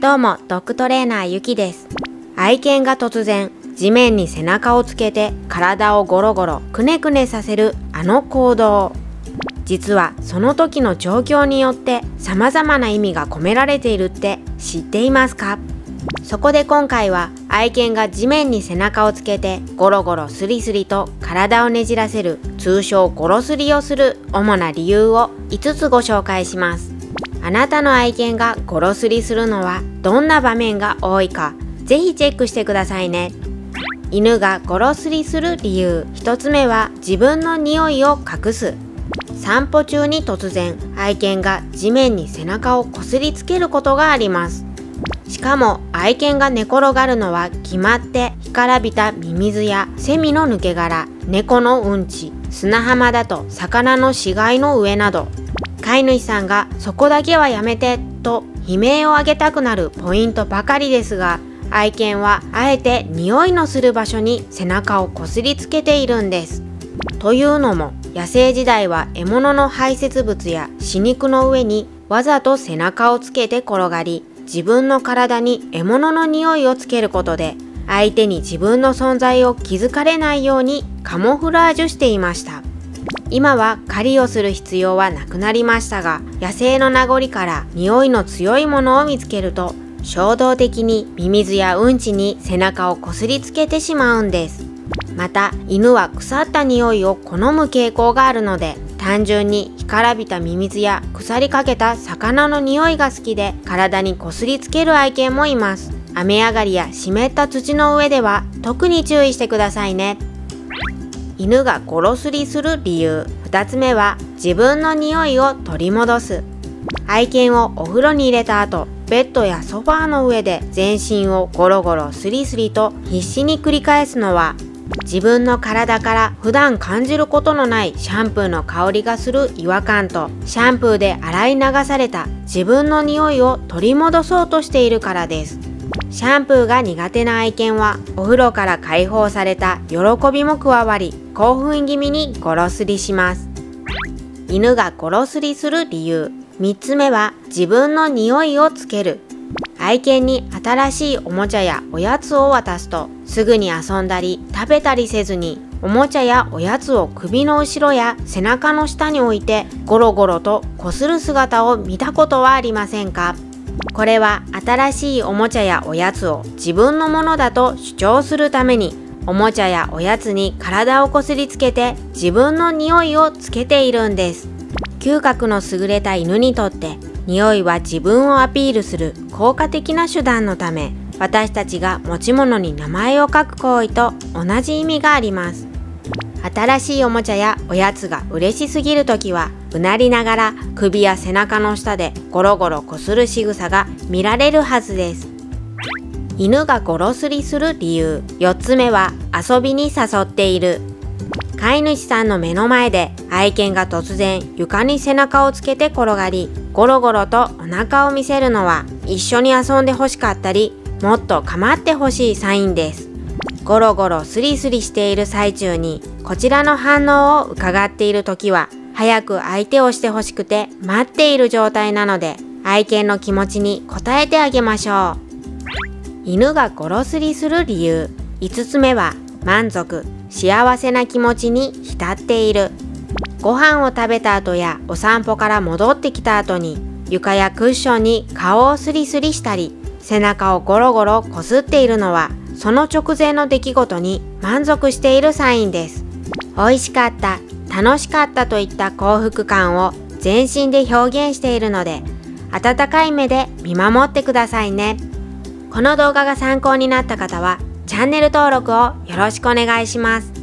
どうも、ドッグトレーナーゆきです。愛犬が突然、地面に背中をつけて体をゴロゴロくねくねさせるあの行動。実はその時の状況によって様々な意味が込められているって知っていますか？そこで今回は愛犬が地面に背中をつけてゴロゴロスリスリと体をねじらせる通称ゴロスリをする主な理由を5つご紹介しますあなたの愛犬がゴロスリするのはどんな場面が多いかぜひチェックしてくださいね。犬がゴロスリする理由1つ目は自分の匂いを隠す。散歩中に突然愛犬が地面に背中をこすりつけることがあります。しかも愛犬が寝転がるのは決まって干からびたミミズやセミの抜け殻猫のうんち砂浜だと魚の死骸の上など。飼い主さんがそこだけはやめてと悲鳴を上げたくなるポイントばかりですが愛犬はあえて匂いのする場所に背中をこすりつけているんです。というのも野生時代は獲物の排泄物や死肉の上にわざと背中をつけて転がり自分の体に獲物の匂いをつけることで相手に自分の存在を気づかれないようにカモフラージュしていました。今は狩りをする必要はなくなりましたが野生の名残から匂いの強いものを見つけると衝動的にミミズやうんちに背中をこすりつけてしまうんです。また犬は腐った匂いを好む傾向があるので単純に干からびたミミズや腐りかけた魚の匂いが好きで体にこすりつける愛犬もいます。雨上がりや湿った土の上では特に注意してくださいね。犬がゴロスリする理由。2つ目は自分の匂いを取り戻す。愛犬をお風呂に入れた後ベッドやソファーの上で全身をゴロゴロスリスリと必死に繰り返すのは自分の体から普段感じることのないシャンプーの香りがする違和感とシャンプーで洗い流された自分の匂いを取り戻そうとしているからです。シャンプーが苦手な愛犬はお風呂から解放された喜びも加わり興奮気味にゴロスリします。犬がゴロスリする理由。3つ目は自分の匂いをつける。愛犬に新しいおもちゃやおやつを渡すとすぐに遊んだり食べたりせずにおもちゃやおやつを首の後ろや背中の下に置いてゴロゴロとこする姿を見たことはありませんか？これは新しいおもちゃやおやつを自分のものだと主張するためにおもちゃやおやつに体をこすりつけて自分の匂いをつけているんです。嗅覚の優れた犬にとって匂いは自分をアピールする効果的な手段のため私たちが持ち物に名前を書く行為と同じ意味があります。新しいおもちゃやおやつが嬉しすぎる時はうなりながら首や背中の下でゴロゴロこする仕草が見られるはずです。犬がゴロスリする理由。4つ目は遊びに誘っている。飼い主さんの目の前で愛犬が突然床に背中をつけて転がりゴロゴロとお腹を見せるのは一緒に遊んでほしかったりもっと構ってほしいサインです。ゴロゴロスリスリしている最中にこちらの反応を伺っている時は早く相手をしてほしくて待っている状態なので愛犬の気持ちに応えてあげましょう。犬がゴロスリする理由5つ目は満足幸せな気持ちに浸っている。ご飯を食べた後やお散歩から戻ってきた後に床やクッションに顔をスリスリしたり背中をゴロゴロこすっているのはその直前の出来事に満足しているサインです。美味しかった楽しかったといった幸福感を全身で表現しているので温かい目で見守ってくださいね。この動画が参考になった方はチャンネル登録をよろしくお願いします。